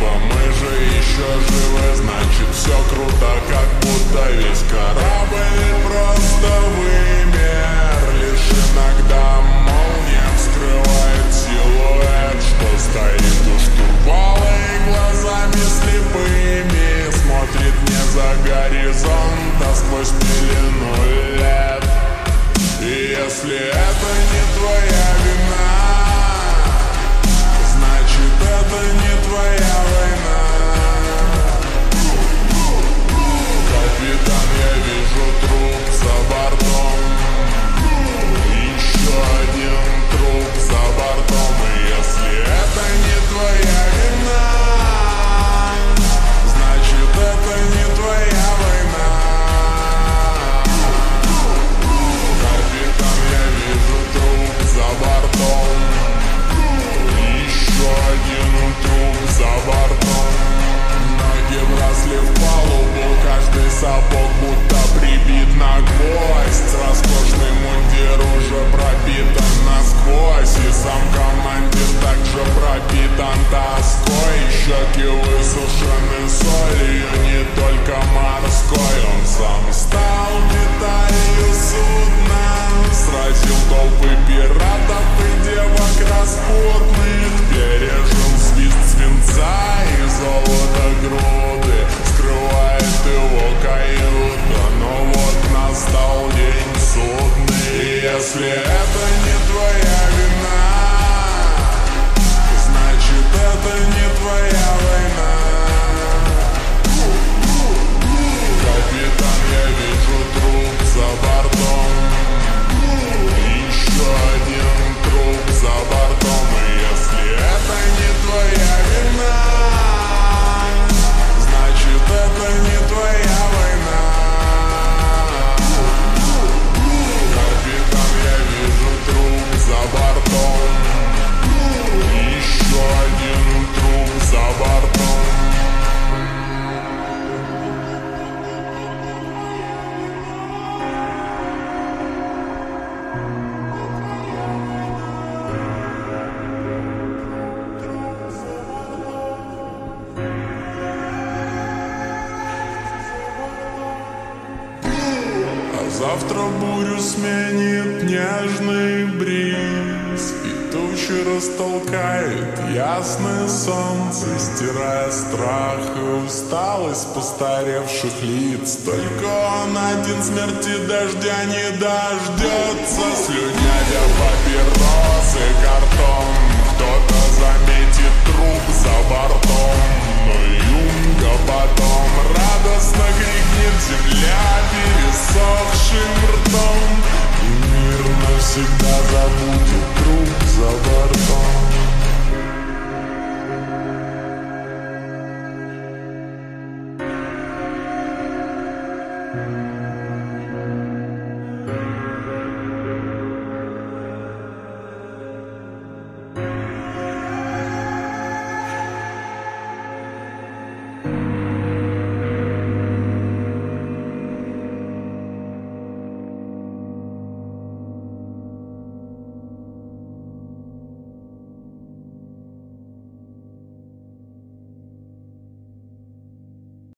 Типа мы же еще живы Значит все круто, как будто весь корабль просто вымер. Лишь иногда молния вскрывает силуэт Что стоит у штурвала и глазами слепыми Смотрит не за горизонт, а сквозь пелену лет. И если это не твоя насквозь И сам командир также пропитан тоской. Щеки высушены солью Не только морской. Он сам стал деталью судна Сразил толпы пиратов и девок распутных Пережил свист свинца и золото груды. Скрывает его каюта Но вот настал день судный. Если завтра бурю сменит нежный бриз И тучи растолкает ясное солнце Стирая страх и усталость постаревших лиц. Только он один смерти дождя не дождется. Слюнявя папиросы картон Sit down.